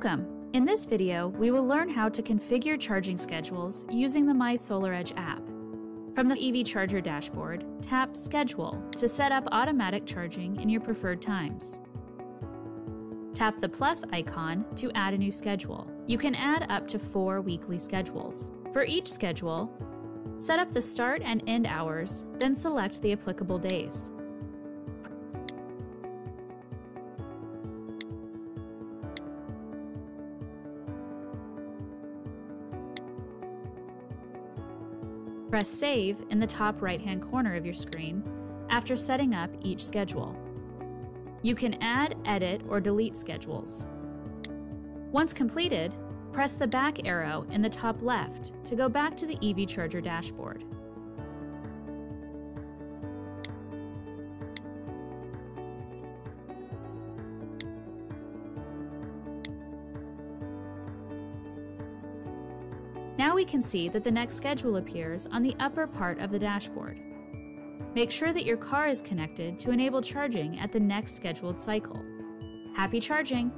Welcome! In this video, we will learn how to configure charging schedules using the My SolarEdge app. From the EV Charger dashboard, tap Schedule to set up automatic charging in your preferred times. Tap the plus icon to add a new schedule. You can add up to four weekly schedules. For each schedule, set up the start and end hours, then select the applicable days. Press Save in the top right-hand corner of your screen after setting up each schedule. You can add, edit, or delete schedules. Once completed, press the back arrow in the top left to go back to the EV Charger dashboard. Now we can see that the next schedule appears on the upper part of the dashboard. Make sure that your car is connected to enable charging at the next scheduled cycle. Happy charging!